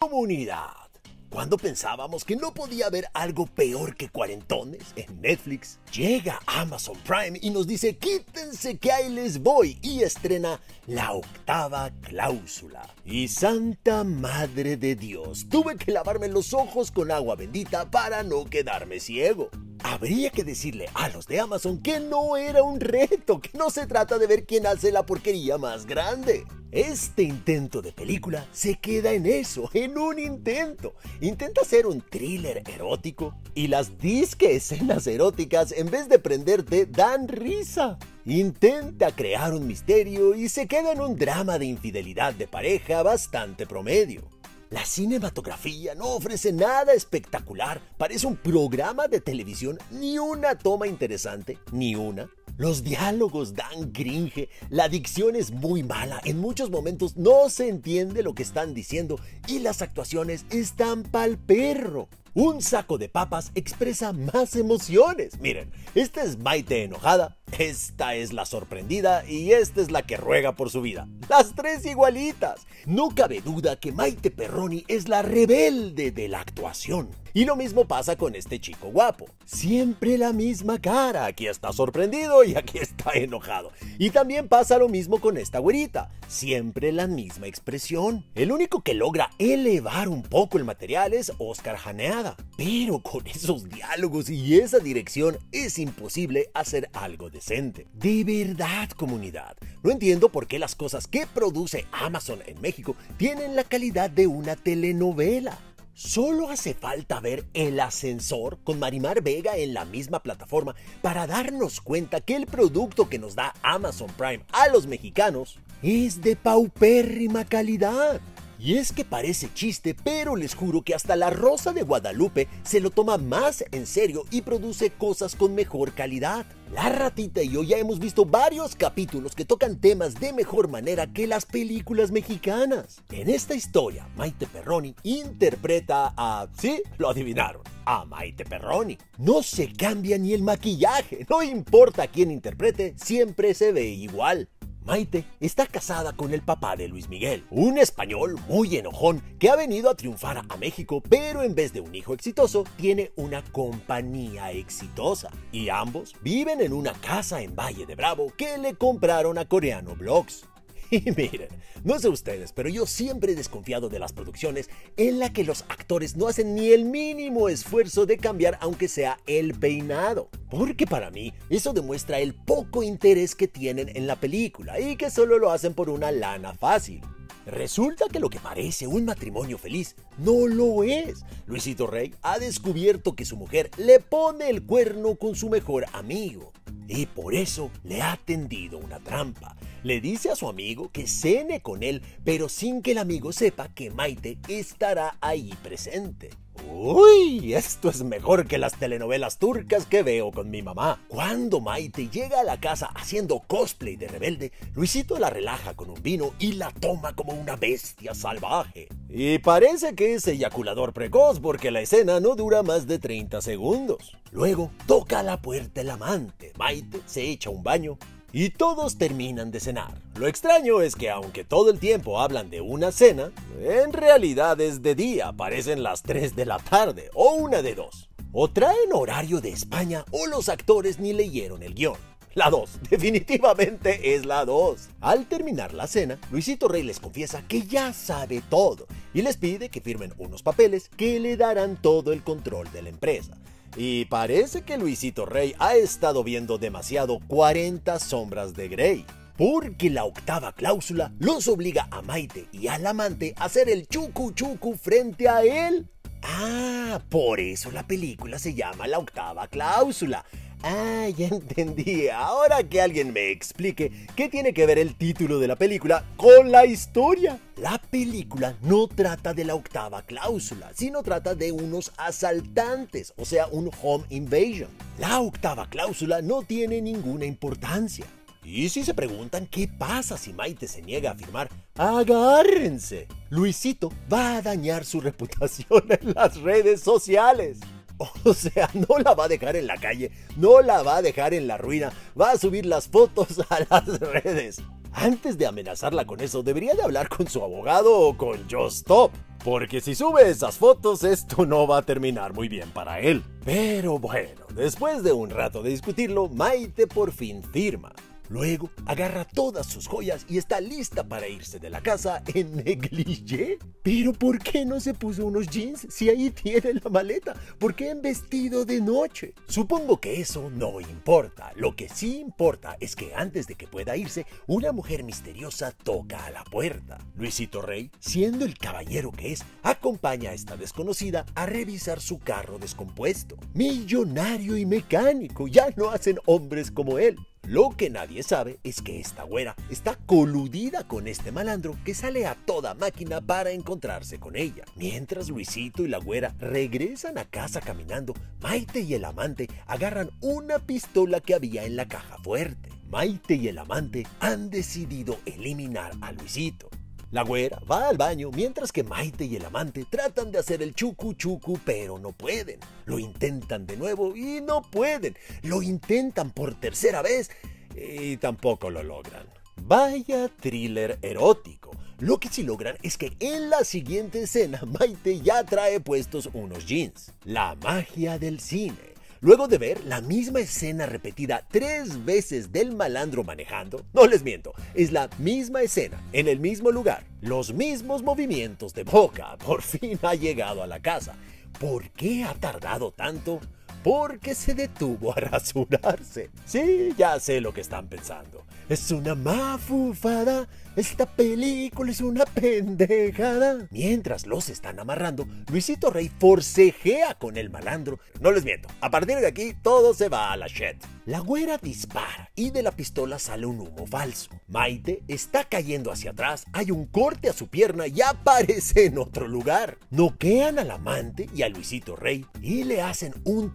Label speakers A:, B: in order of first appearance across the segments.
A: Comunidad. Cuando pensábamos que no podía haber algo peor que cuarentones en Netflix, llega Amazon Prime y nos dice quítense que ahí les voy y estrena la octava cláusula. Y Santa Madre de Dios, tuve que lavarme los ojos con agua bendita para no quedarme ciego. Habría que decirle a los de Amazon que no era un reto, que no se trata de ver quién hace la porquería más grande. Este intento de película se queda en eso, en un intento. Intenta ser un thriller erótico y las disque escenas eróticas en vez de prenderte dan risa. Intenta crear un misterio y se queda en un drama de infidelidad de pareja bastante promedio. La cinematografía no ofrece nada espectacular, parece un programa de televisión, ni una toma interesante, ni una. Los diálogos dan cringe, la dicción es muy mala, en muchos momentos no se entiende lo que están diciendo y las actuaciones están pa'l perro. Un saco de papas expresa más emociones. Miren, esta es Maite enojada, esta es la sorprendida y esta es la que ruega por su vida. Las tres igualitas. No cabe duda que Maite Perroni es la rebelde de la actuación. Y lo mismo pasa con este chico guapo. Siempre la misma cara. Aquí está sorprendido y aquí está enojado. Y también pasa lo mismo con esta güerita. Siempre la misma expresión. El único que logra elevar un poco el material es Oscar Janeada. Pero con esos diálogos y esa dirección es imposible hacer algo decente. De verdad, comunidad. No entiendo por qué las cosas que produce Amazon en México tienen la calidad de una telenovela. Solo hace falta ver El Ascensor con Marimar Vega en la misma plataforma para darnos cuenta que el producto que nos da Amazon Prime a los mexicanos es de paupérrima calidad. Y es que parece chiste, pero les juro que hasta la Rosa de Guadalupe se lo toma más en serio y produce cosas con mejor calidad. La ratita y yo ya hemos visto varios capítulos que tocan temas de mejor manera que las películas mexicanas. En esta historia, Maite Perroni interpreta a... Sí, lo adivinaron. A Maite Perroni. No se cambia ni el maquillaje, no importa quién interprete, siempre se ve igual. Maite está casada con el papá de Luis Miguel, un español muy enojón que ha venido a triunfar a México, pero en vez de un hijo exitoso, tiene una compañía exitosa. Y ambos viven en una casa en Valle de Bravo que le compraron a Coreano Blogs. Y miren, no sé ustedes, pero yo siempre he desconfiado de las producciones en la que los actores no hacen ni el mínimo esfuerzo de cambiar aunque sea el peinado. Porque para mí eso demuestra el poco interés que tienen en la película y que solo lo hacen por una lana fácil. Resulta que lo que parece un matrimonio feliz no lo es. Luisito Rey ha descubierto que su mujer le pone el cuerno con su mejor amigo y por eso le ha tendido una trampa. Le dice a su amigo que cene con él, pero sin que el amigo sepa que Maite estará ahí presente. Uy, esto es mejor que las telenovelas turcas que veo con mi mamá. Cuando Maite llega a la casa haciendo cosplay de rebelde, Luisito la relaja con un vino y la toma como una bestia salvaje. Y parece que es eyaculador precoz porque la escena no dura más de 30 segundos. Luego toca la puerta el amante. Maite se echa un baño y todos terminan de cenar. Lo extraño es que aunque todo el tiempo hablan de una cena, en realidad es de día, parecen las 3 de la tarde o una de dos. O traen horario de España o los actores ni leyeron el guion. La 2, definitivamente es la 2. Al terminar la cena, Luisito Rey les confiesa que ya sabe todo y les pide que firmen unos papeles que le darán todo el control de la empresa. Y parece que Luisito Rey ha estado viendo demasiado 40 sombras de Grey. Porque la octava cláusula los obliga a Maite y al amante a hacer el chucu chucu frente a él. Ah, por eso la película se llama La octava cláusula. Ah, ya entendí. Ahora que alguien me explique qué tiene que ver el título de la película con la historia. La película no trata de la octava cláusula, sino trata de unos asaltantes, o sea, un home invasion. La octava cláusula no tiene ninguna importancia. Y si se preguntan qué pasa si Maite se niega a firmar, agárrense. Luisito va a dañar su reputación en las redes sociales. O sea, no la va a dejar en la calle, no la va a dejar en la ruina, va a subir las fotos a las redes. Antes de amenazarla con eso, debería de hablar con su abogado o con Just Stop. Porque si sube esas fotos, esto no va a terminar muy bien para él. Pero bueno, después de un rato de discutirlo, Maite por fin firma. Luego agarra todas sus joyas y está lista para irse de la casa en negligé. Pero ¿por qué no se puso unos jeans si ahí tiene la maleta? ¿Por qué en vestido de noche? Supongo que eso no importa. Lo que sí importa es que antes de que pueda irse, una mujer misteriosa toca a la puerta. Luisito Rey, siendo el caballero que es, acompaña a esta desconocida a revisar su carro descompuesto. Millonario y mecánico, ya no hacen hombres como él. Lo que nadie sabe es que esta güera está coludida con este malandro que sale a toda máquina para encontrarse con ella. Mientras Luisito y la güera regresan a casa caminando, Maite y el amante agarran una pistola que había en la caja fuerte. Maite y el amante han decidido eliminar a Luisito. La güera va al baño mientras que Maite y el amante tratan de hacer el chucu chucu, pero no pueden. Lo intentan de nuevo y no pueden. Lo intentan por tercera vez y tampoco lo logran. Vaya thriller erótico. Lo que sí logran es que en la siguiente escena Maite ya trae puestos unos jeans. La magia del cine. Luego de ver la misma escena repetida tres veces del malandro manejando, no les miento, es la misma escena, en el mismo lugar, los mismos movimientos de boca, por fin ha llegado a la casa. ¿Por qué ha tardado tanto? Porque se detuvo a rasurarse. Sí, ya sé lo que están pensando. Es una mafufada. Esta película es una pendejada. Mientras los están amarrando, Luisito Rey forcejea con el malandro. No les miento, a partir de aquí todo se va a la shit. La güera dispara y de la pistola sale un humo falso. Maite está cayendo hacia atrás, hay un corte a su pierna y aparece en otro lugar. Noquean al amante y a Luisito Rey y le hacen un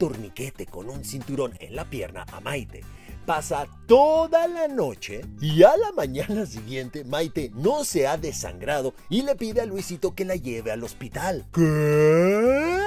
A: con un cinturón en la pierna a Maite pasa toda la noche y a la mañana siguiente Maite no se ha desangrado y le pide a Luisito que la lleve al hospital. ¿Qué?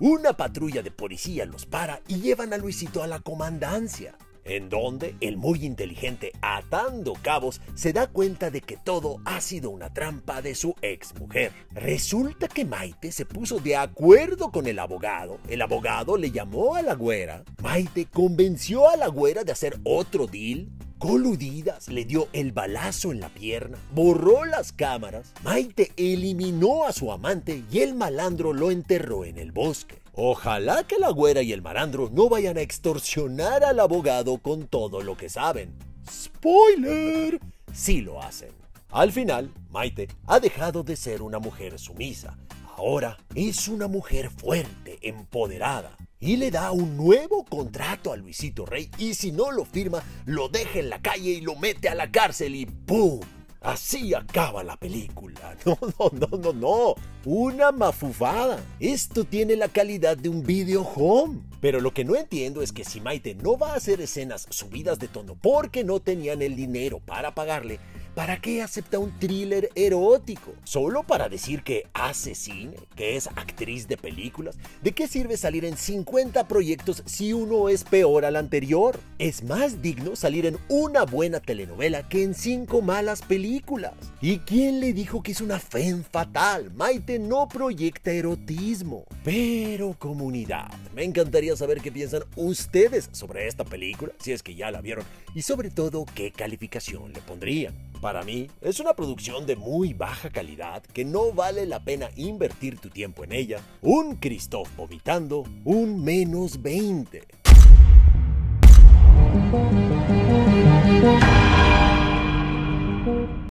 A: Una patrulla de policía los para y llevan a Luisito a la comandancia en donde el muy inteligente atando cabos se da cuenta de que todo ha sido una trampa de su ex mujer. Resulta que Maite se puso de acuerdo con el abogado, el abogado le llamó a la güera, Maite convenció a la güera de hacer otro deal, coludidas, le dio el balazo en la pierna, borró las cámaras, Maite eliminó a su amante y el malandro lo enterró en el bosque. Ojalá que la güera y el marandro no vayan a extorsionar al abogado con todo lo que saben. ¡Spoiler! Sí lo hacen. Al final, Maite ha dejado de ser una mujer sumisa. Ahora es una mujer fuerte, empoderada. Y le da un nuevo contrato a Luisito Rey y si no lo firma, lo deja en la calle y lo mete a la cárcel y ¡pum! Así acaba la película. No, no, no, no, no. Una mafufada. Esto tiene la calidad de un video home. Pero lo que no entiendo es que si Maite no va a hacer escenas subidas de tono porque no tenían el dinero para pagarle, ¿Para qué acepta un thriller erótico? ¿Solo para decir que hace cine? ¿Que es actriz de películas? ¿De qué sirve salir en 50 proyectos si uno es peor al anterior? Es más digno salir en una buena telenovela que en cinco malas películas. ¿Y quién le dijo que es una fe fatal? Maite no proyecta erotismo. Pero comunidad, me encantaría saber qué piensan ustedes sobre esta película, si es que ya la vieron, y sobre todo qué calificación le pondrían. Para mí, es una producción de muy baja calidad que no vale la pena invertir tu tiempo en ella. Un Christoph vomitando, un menos 20.